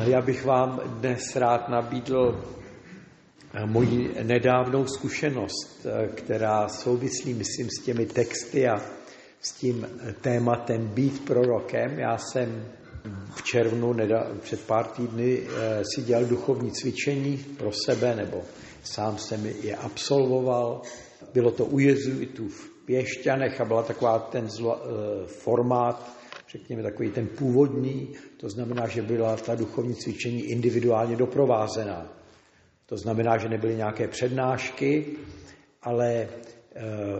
Já bych vám dnes rád nabídl moji nedávnou zkušenost, která souvislí, myslím, s těmi texty a s tím tématem být prorokem. Já jsem v červnu před pár týdny eh, si dělal duchovní cvičení pro sebe, nebo sám jsem je absolvoval. Bylo to u jezuitů v Pěšťanech a byla taková ten zlo, eh, formát, řekněme takový ten původní, to znamená, že byla ta duchovní cvičení individuálně doprovázená. To znamená, že nebyly nějaké přednášky, ale eh,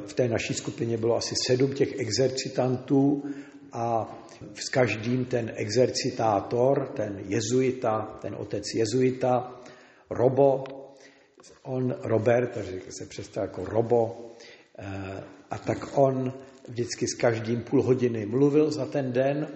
v té naší skupině bylo asi sedm těch exercitantů a s každým ten exercitátor, ten jezuita, ten otec jezuita, Robo, on, Robert, takže se představil jako Robo, eh, a tak on vždycky s každým půl hodiny mluvil za ten den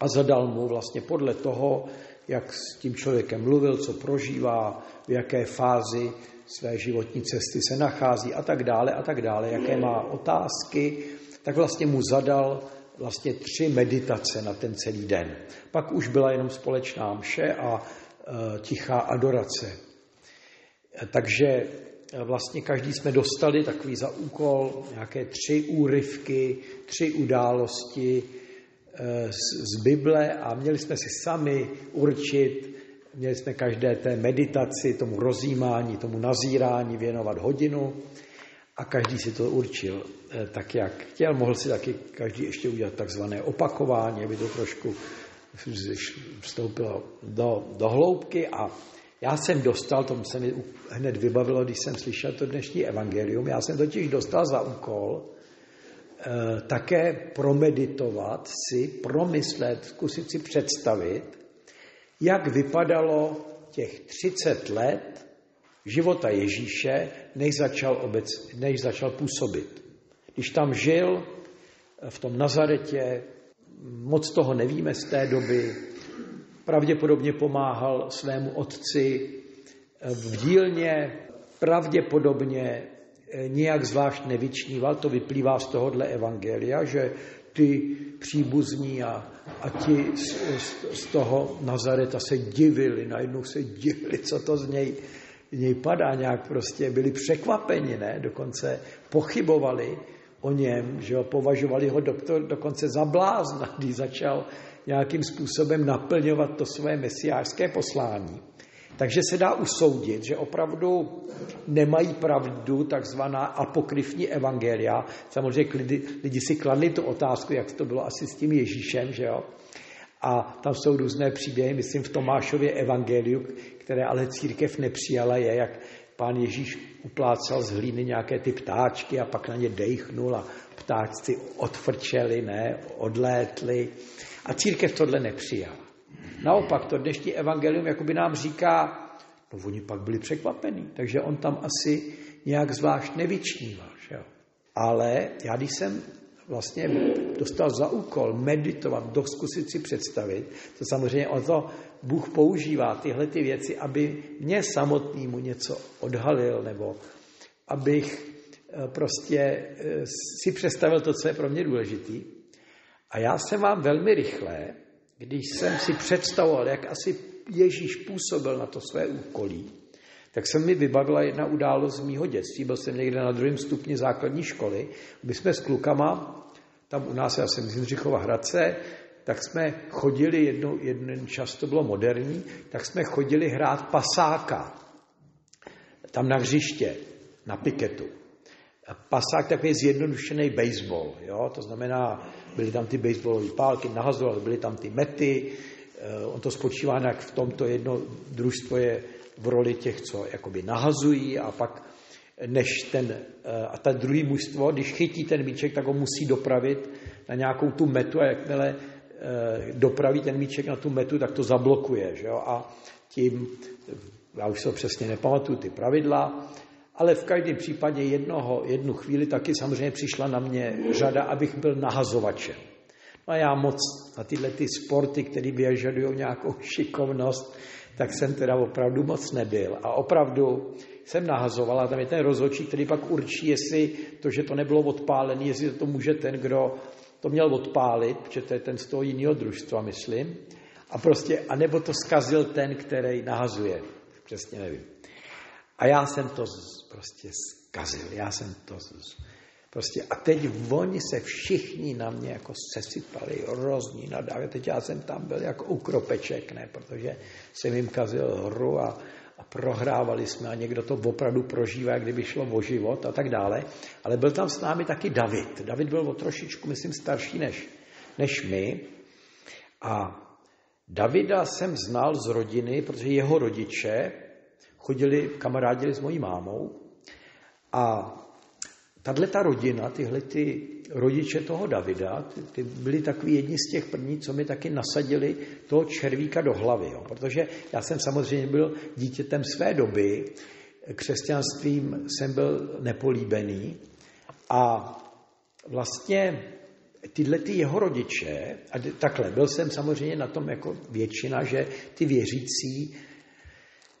a zadal mu vlastně podle toho, jak s tím člověkem mluvil, co prožívá, v jaké fázi své životní cesty se nachází a tak dále a tak dále, jaké má otázky, tak vlastně mu zadal vlastně tři meditace na ten celý den. Pak už byla jenom společná mše a e, tichá adorace. Takže vlastně každý jsme dostali takový za úkol nějaké tři úryvky, tři události e, z Bible a měli jsme si sami určit, měli jsme každé té meditaci, tomu rozjímání, tomu nazírání věnovat hodinu a každý si to určil eh, tak, jak chtěl. Mohl si taky každý ještě udělat takzvané opakování, aby to trošku vstoupilo do, do hloubky a já jsem dostal, to se mi hned vybavilo, když jsem slyšel to dnešní evangelium, já jsem totiž dostal za úkol eh, také promeditovat si, promyslet, zkusit si představit, jak vypadalo těch 30 let života Ježíše, než začal, obec, než začal působit. Když tam žil v tom Nazaretě, moc toho nevíme z té doby, pravděpodobně pomáhal svému otci v dílně, pravděpodobně nijak zvlášť nevyčníval, to vyplývá z tohohle evangelia, že ty příbuzní a, a ti z, z, z toho Nazareta se divili, najednou se divili, co to z něj něj padá. Nějak prostě, byli překvapeni, ne? Dokonce pochybovali o něm, že ho považovali ho doktor dokonce za blázna, když začal nějakým způsobem naplňovat to své mesiářské poslání. Takže se dá usoudit, že opravdu nemají pravdu takzvaná apokryfní evangelia. Samozřejmě lidi, lidi si kladli tu otázku, jak to bylo asi s tím Ježíšem, že jo? A tam jsou různé příběhy, myslím v Tomášově evangeliu, které ale církev nepřijala, je, jak pán Ježíš uplácal z hlíny nějaké ty ptáčky a pak na ně dejchnul a ptáčci odfrčeli, ne, odlétli. A církev tohle nepřijala. Naopak, to dnešní evangelium jakoby nám říká, no oni pak byli překvapení, takže on tam asi nějak zvlášť nevyčníval. Že jo? Ale já, když jsem vlastně dostal za úkol meditovat, doskusit si představit, to samozřejmě o to Bůh používá tyhle ty věci, aby mě samotnému něco odhalil, nebo abych eh, prostě eh, si představil to, co je pro mě důležitý. A já jsem vám velmi rychle, když jsem si představoval, jak asi Ježíš působil na to své úkolí, tak se mi vybavila jedna událost z mýho dětství. Byl jsem někde na druhém stupni základní školy. My jsme s klukama, tam u nás, já jsem z Jindřichova Hradce, tak jsme chodili, jednou, jeden čas to bylo moderní, tak jsme chodili hrát pasáka. Tam na hřiště, na piketu. Pasák takový zjednodušený baseball, jo? to znamená, byly tam ty baseballové pálky, nahazovali, byly tam ty mety, eh, on to spočívá jak v tomto jedno družstvo je v roli těch, co jakoby nahazují a pak než ten, eh, a ten druhý mužstvo, když chytí ten míček, tak ho musí dopravit na nějakou tu metu a jakmile dopraví ten míček na tu metu, tak to zablokuje. Že jo? A tím, já už se přesně nepamatuju ty pravidla, ale v každém případě jednoho, jednu chvíli taky samozřejmě přišla na mě řada, abych byl nahazovačem. No a já moc na tyhle ty sporty, které vyžadují nějakou šikovnost, tak jsem teda opravdu moc nebyl. A opravdu jsem nahazoval a tam je ten rozhodčí, který pak určí, jestli to, že to nebylo odpálené, jestli to může ten, kdo to měl odpálit, protože to je ten z toho jiného družstva, myslím. A prostě, anebo to skazil ten, který nahazuje. Přesně nevím. A já jsem to prostě zkazil. Já jsem to prostě. A teď oni se všichni na mě jako sesypali, rozní nadávě. Teď já jsem tam byl jako ukropeček, ne, protože jsem jim kazil hru a, a prohrávali jsme a někdo to opravdu prožívá, kdyby šlo o život a tak dále. Ale byl tam s námi taky David. David byl o trošičku, myslím, starší než, než my. A Davida jsem znal z rodiny, protože jeho rodiče chodili, kamarádili s mojí mámou a tahle ta rodina, tyhle ty rodiče toho Davida, ty, byli takový jedni z těch prvních, co mi taky nasadili toho červíka do hlavy. Jo. Protože já jsem samozřejmě byl dítětem své doby, křesťanstvím jsem byl nepolíbený a vlastně tyhle ty jeho rodiče, a takhle, byl jsem samozřejmě na tom jako většina, že ty věřící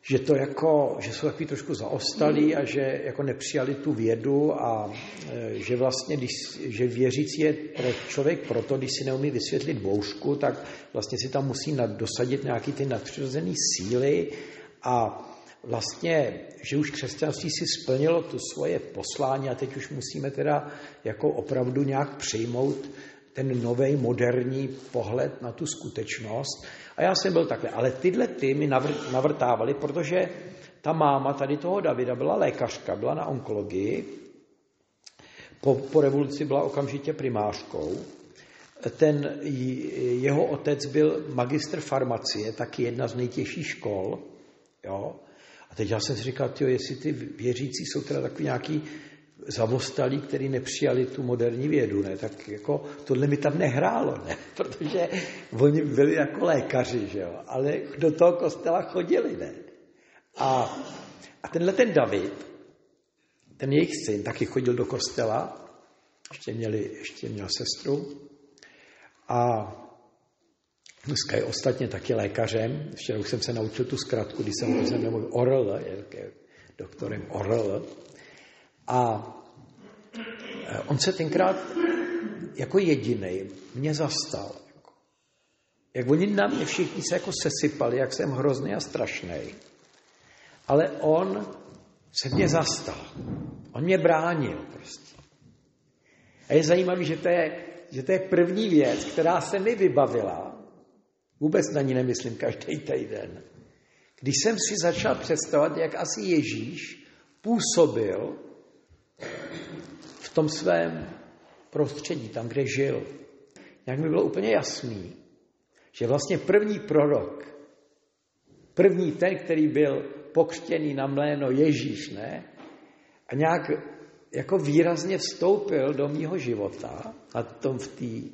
že to jako, že jsou takový trošku zaostalí a že jako nepřijali tu vědu a e, že vlastně, když, že věřící je pro člověk proto, když si neumí vysvětlit boušku, tak vlastně si tam musí dosadit nějaký ty nadpřirozené síly a vlastně, že už křesťanství si splnilo tu svoje poslání a teď už musíme teda jako opravdu nějak přijmout ten nový moderní pohled na tu skutečnost. A já jsem byl takhle. Ale tyhle ty mi navr- navrtávali, protože ta máma tady toho Davida byla lékařka, byla na onkologii, po, po revoluci byla okamžitě primářkou. Ten jeho otec byl magistr farmacie, taky jedna z nejtěžších škol. Jo? A teď já jsem si říkal, tyjo, jestli ty věřící jsou teda takový nějaký zavostalí, který nepřijali tu moderní vědu, ne? tak jako tohle mi tam nehrálo, ne? protože oni byli jako lékaři, že jo? ale do toho kostela chodili. Ne? A, a tenhle ten David, ten jejich syn, taky chodil do kostela, ještě, měli, ještě měl sestru a dneska je ostatně taky lékařem, ještě už jsem se naučil tu zkratku, když jsem jsem nemluvil, Orl, je doktorem Orl, a eh, on se tenkrát jako jediný mě zastal. Jak oni na mě všichni se jako sesypali, jak jsem hrozný a strašný. Ale on se mě zastal. On mě bránil prostě. A je zajímavé, že to je, že to je první věc, která se mi vybavila. Vůbec na ní nemyslím každý týden. Když jsem si začal představovat, jak asi Ježíš působil v tom svém prostředí, tam, kde žil. Jak mi bylo úplně jasný, že vlastně první prorok, první ten, který byl pokřtěný na mléno Ježíš, ne? A nějak jako výrazně vstoupil do mýho života a tom v tý,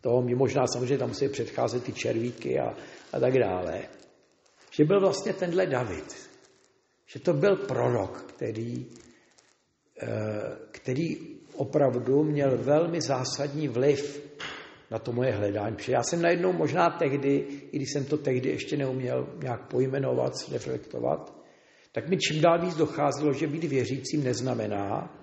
toho mi možná samozřejmě tam musí předcházet ty červíky a, a tak dále, že byl vlastně tenhle David. Že to byl prorok, který který opravdu měl velmi zásadní vliv na to moje hledání. Protože já jsem najednou možná tehdy, i když jsem to tehdy ještě neuměl nějak pojmenovat, reflektovat, tak mi čím dál víc docházelo, že být věřícím neznamená,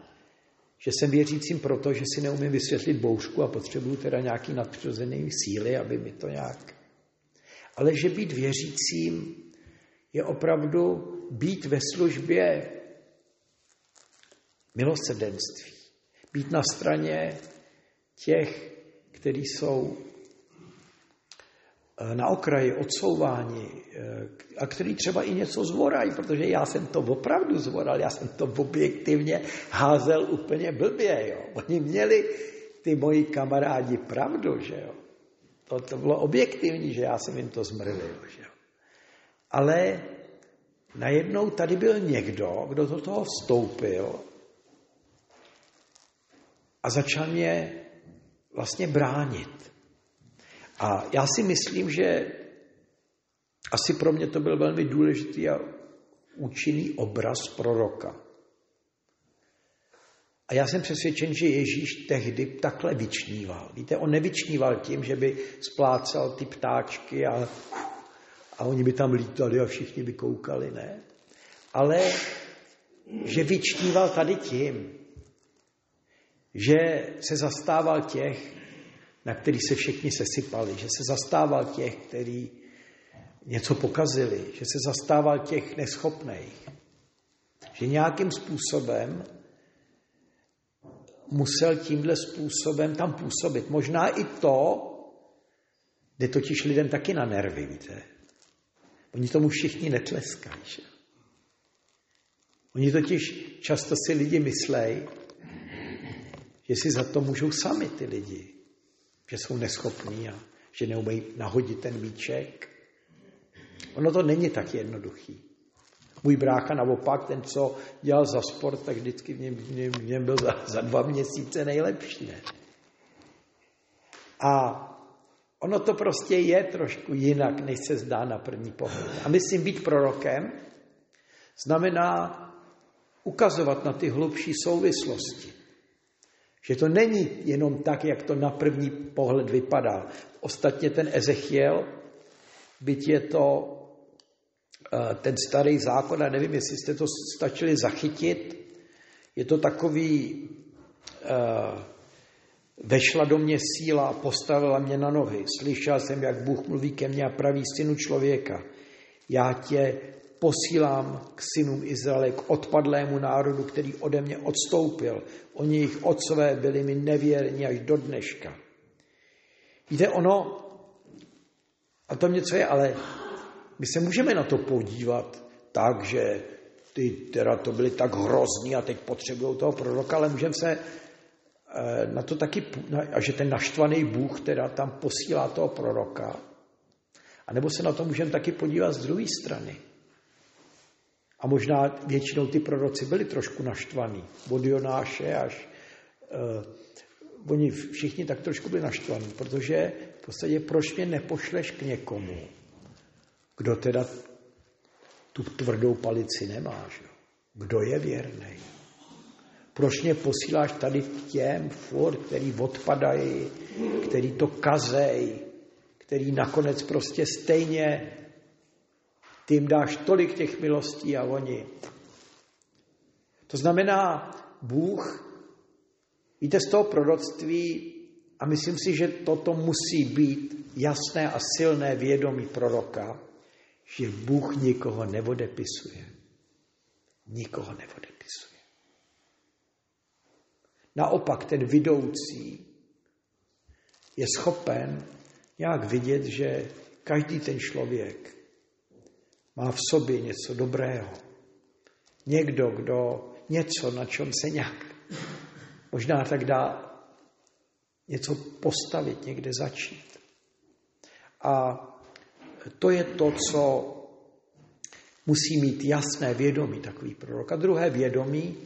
že jsem věřícím proto, že si neumím vysvětlit boušku a potřebuju teda nějaký nadpřirozený síly, aby mi to nějak... Ale že být věřícím je opravdu být ve službě milosrdenství. Být na straně těch, kteří jsou eh, na okraji odsouvání eh, a který třeba i něco zvorají, protože já jsem to opravdu zvoral, já jsem to objektivně házel úplně blbě. Jo. Oni měli, ty moji kamarádi, pravdu, že jo. To, to bylo objektivní, že já jsem jim to zmrlil, že jo. Ale najednou tady byl někdo, kdo do toho vstoupil a začal mě vlastně bránit. A já si myslím, že asi pro mě to byl velmi důležitý a účinný obraz proroka. A já jsem přesvědčen, že Ježíš tehdy takhle vyčníval. Víte, on nevyčníval tím, že by splácal ty ptáčky a, a oni by tam lítali a všichni by koukali, ne. Ale že vyčníval tady tím, že se zastával těch, na který se všichni sesypali, že se zastával těch, který něco pokazili, že se zastával těch neschopných, že nějakým způsobem musel tímhle způsobem tam působit. Možná i to, jde totiž lidem taky na nervy, víte. Oni tomu všichni netleskají. Že? Oni totiž často si lidi myslejí, že si za to můžou sami ty lidi, že jsou neschopní a že neumějí nahodit ten míček. Ono to není tak jednoduchý. Můj brácha naopak, ten, co dělal za sport, tak vždycky v něm, v něm, v něm byl za, za dva měsíce nejlepší. Ne? A ono to prostě je trošku jinak, než se zdá na první pohled. A myslím, být prorokem znamená ukazovat na ty hlubší souvislosti. Že to není jenom tak, jak to na první pohled vypadá. Ostatně ten Ezechiel, byť je to Eh, ten starý zákon, a nevím, jestli jste to stačili zachytit, je to takový, uh, vešla do mě síla a postavila mě na nohy. Slyšel jsem, jak Bůh mluví ke mně a praví synu člověka. Já tě posílám k synům Izraele, k odpadlému národu, který ode mě odstoupil. Oni jejich otcové byli mi nevěrní až do dneška. Víte, ono, a to něco je, ale my se můžeme na to podívat tak, že ty teda to byly tak hrozný a teď potřebují toho proroka, ale můžeme se eh, na to taky, a že ten naštvaný Bůh teda tam posílá toho proroka. A nebo se na to můžeme taky podívat z druhé strany. A možná většinou ty proroci byli trošku naštvaní. Od Jonáše až... Uh, oni všichni tak trošku byli naštvaní, protože v podstatě proč mě nepošleš k někomu, kdo teda tu tvrdou palici nemá, že? kdo je věrný. Proč mě posíláš tady těm furt, který odpadají, který to kazej, který nakonec prostě stejně ty jim dáš tolik těch milostí a oni. To znamená, Bůh, víte, z toho proroctví, a myslím si, že toto musí být jasné a silné vědomí proroka, že Bůh nikoho nevodepisuje. Nikoho nevodepisuje. Naopak ten vidoucí je schopen nějak vidět, že každý ten člověk má v sobě něco dobrého. Někdo, kdo něco, na čem se nějak možná tak dá něco postavit, někde začít. A to je to, co musí mít jasné vědomí takový prorok. A druhé vědomí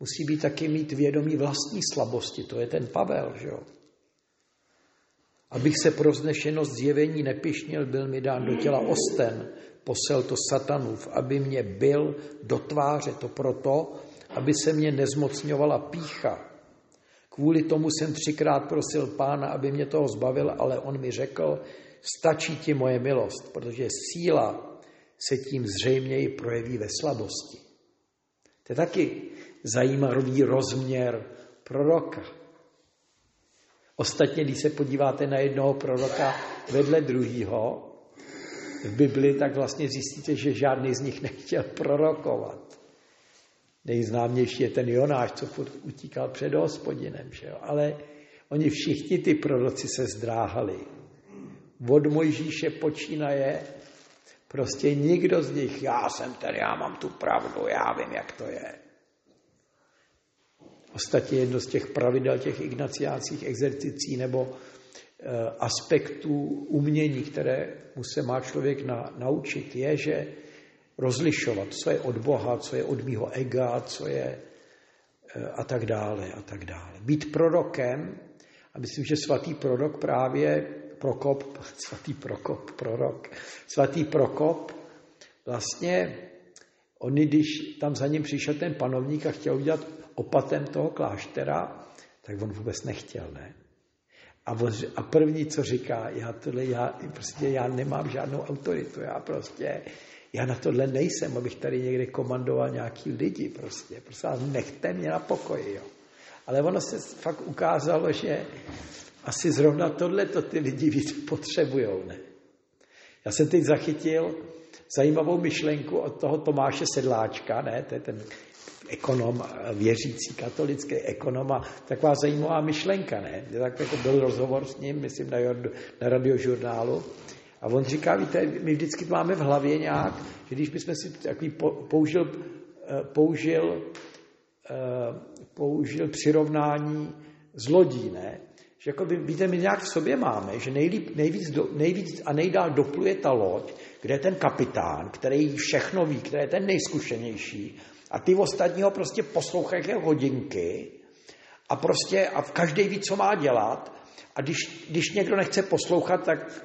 musí být taky mít vědomí vlastní slabosti. To je ten Pavel, že jo? Abych se pro znešenost zjevení nepišnil, byl mi dán do těla osten, posel to satanův, aby mě byl do tváře, to proto, aby se mě nezmocňovala pícha. Kvůli tomu jsem třikrát prosil pána, aby mě toho zbavil, ale on mi řekl, Stačí ti moje milost, protože síla se tím zřejmě projeví ve slabosti. To je taky zajímavý rozměr proroka. Ostatně, když se podíváte na jednoho proroka vedle druhého v Bibli, tak vlastně zjistíte, že žádný z nich nechtěl prorokovat. Nejznámější je ten Jonáš, co utíkal před hospodinem. Že jo? Ale oni všichni ty proroci se zdráhali od Mojžíše počínaje, prostě nikdo z nich, já jsem ten, já mám tu pravdu, já vím, jak to je. Ostatně jedno z těch pravidel těch ignaciácích exercicí nebo aspektů umění, které mu se má člověk na, naučit, je, že rozlišovat, co je od Boha, co je od mýho ega, co je e, a tak dále a tak dále. Být prorokem, a myslím, že svatý prorok právě Prokop, svatý Prokop, prorok, svatý Prokop, vlastně on, když tam za ním přišel ten panovník a chtěl udělat opatem toho kláštera, tak on vůbec nechtěl, ne? A, on, a první, co říká, já tohle, já, prostě já nemám žádnou autoritu, já prostě, já na tohle nejsem, abych tady někde komandoval nějaký lidi, prostě, prostě nechte mě na pokoji, jo. Ale ono se fakt ukázalo, že asi zrovna tohle to ty lidi víc potřebují, ne? Já jsem teď zachytil zajímavou myšlenku od toho Tomáše Sedláčka, ne, to je ten ekonom, věřící katolický ekonom a taková zajímavá myšlenka, ne? Tak jako byl rozhovor s ním, myslím, na, na radiožurnálu. A on říká, víte, my vždycky máme v hlavě nějak, že když bychom si takový použil, eh, použil, eh, použil přirovnání z lodí, ne? Že jako by, víte, my nějak v sobě máme, že nejlíp, nejvíc, do, nejvíc a nejdál dopluje ta loď, kde je ten kapitán, který všechno ví, který je ten nejzkušenější a ty ostatní ho prostě poslouchají jak hodinky a prostě a každý ví, co má dělat a když, když někdo nechce poslouchat, tak,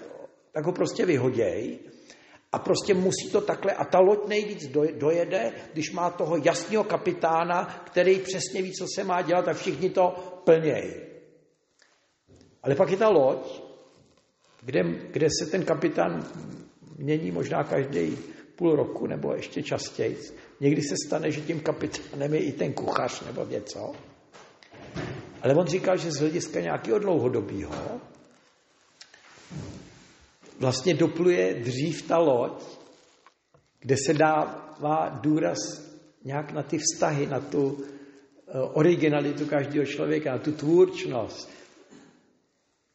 tak ho prostě vyhoděj a prostě musí to takhle a ta loď nejvíc dojede, když má toho jasného kapitána, který přesně ví, co se má dělat a všichni to plnějí. Ale pak je ta loď, kde, kde se ten kapitán mění možná každý půl roku nebo ještě častěji. Někdy se stane, že tím kapitánem je i ten kuchař nebo něco. Ale on říkal, že z hlediska nějakého dlouhodobého vlastně dopluje dřív ta loď, kde se dává důraz nějak na ty vztahy, na tu eh, originalitu každého člověka, na tu tvůrčnost.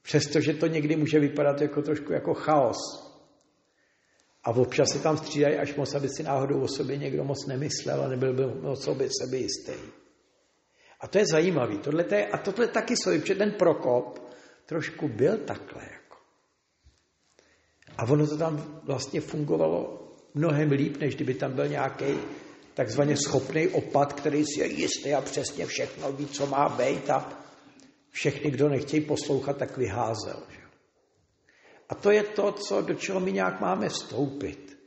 Přestože to někdy může vypadat jako trošku jako chaos. A občas se tam střídají až moc, aby si náhodou o sobě někdo moc nemyslel a nebyl by o sobě jistý. A to je zajímavý. Tohle je, a tohle taky jsou, protože ten Prokop trošku byl takhle. Jako. A ono to tam vlastně fungovalo mnohem líp, než kdyby tam byl nějaký takzvaně schopný opad, který si je jistý a přesně všechno ví, co má být a všechny, kdo nechtějí poslouchat, tak vyházel. Že? A to je to, co, do čeho my nějak máme vstoupit.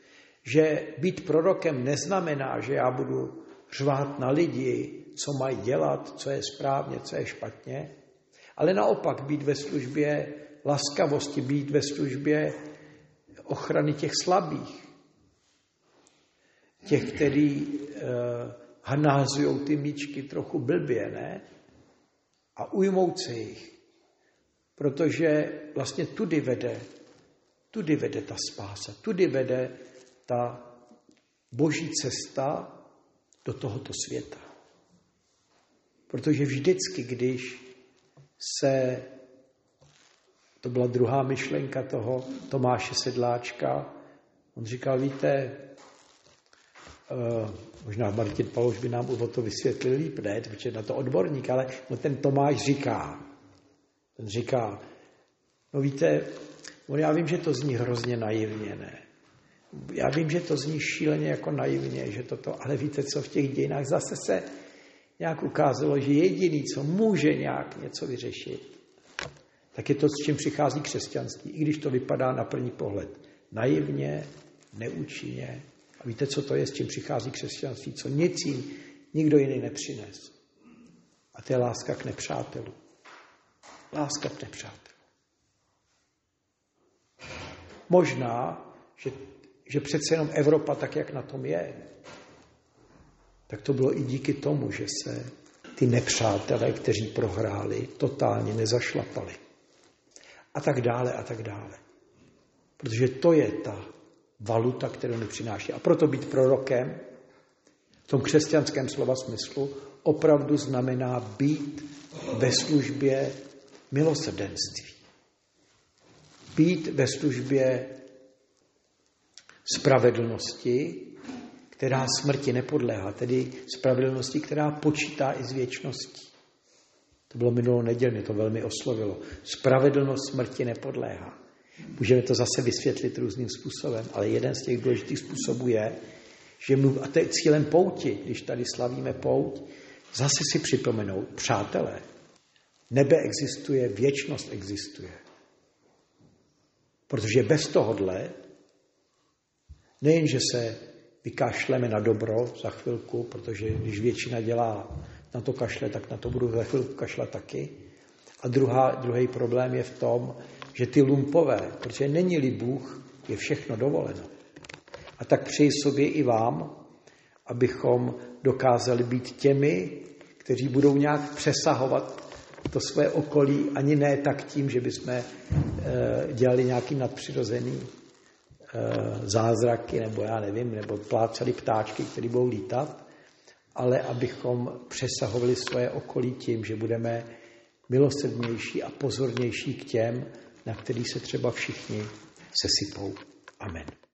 Že být prorokem neznamená, že já budu řvát na lidi, co mají dělat, co je správně, co je špatně, ale naopak být ve službě laskavosti, být ve službě ochrany těch slabých, těch, který uh, názují ty míčky trochu blbě, ne? A ujmout se jich. Protože vlastně tudy vede, tudy vede ta spása, tudy vede ta boží cesta do tohoto světa. Protože vždycky, když se, to byla druhá myšlenka toho Tomáše Sedláčka, on říkal, víte, uh, možná Martin Palouš by nám o to vysvětlil líp, ne, protože na to odborník, ale ten Tomáš říká, ten říká, no víte, no já vím, že to zní hrozně naivně, ne. Já vím, že to zní šíleně jako naivně, že toto, ale víte co, v těch dějinách zase se nějak ukázalo, že jediný, co může nějak něco vyřešit, tak je to, s čím přichází křesťanství, i když to vypadá na první pohled naivně, neúčinně. A víte, co to je, s čím přichází křesťanství, co nic jim nikdo jiný nepřines. A to je láska k nepřátelu. Láska k nepřátelu. Možná, že, že přece jenom Evropa tak, jak na tom je, tak to bylo i díky tomu, že se ty nepřátelé, kteří prohráli, totálně nezašlapali. A tak dále, a tak dále. Protože to je ta valuta, kterou mi přináší. A proto být prorokem v tom křesťanském slova smyslu opravdu znamená být ve službě milosrdenství. Být ve službě spravedlnosti, která smrti nepodléhá, tedy spravedlnosti, která počítá i s věčností. To bylo minulou neděli, mě to velmi oslovilo. Spravedlnost smrti nepodléhá. Můžeme to zase vysvětlit různým způsobem, ale jeden z těch důležitých způsobů je, že mluv, a to je cílem pouti, když tady slavíme pouť, zase si připomenout, přátelé, nebe existuje, věčnost existuje. Protože bez tohohle, nejenže se vykašleme na dobro za chvilku, protože když většina dělá na to kašle, tak na to budu za chvilku kašlat taky. A druhá, druhý problém je v tom, že ty lumpové, protože není-li Bůh, je všechno dovoleno. A tak přeji sobě i vám, abychom dokázali být těmi, kteří budou nějak přesahovat to své okolí, ani ne tak tím, že bychom eh, dělali nějaký nadpřirozený eh, zázraky, nebo já nevím, nebo plácali ptáčky, které budou lítat, ale abychom přesahovali svoje okolí tím, že budeme milosrdnější a pozornější k těm, na který se třeba všichni sesypou. Amen.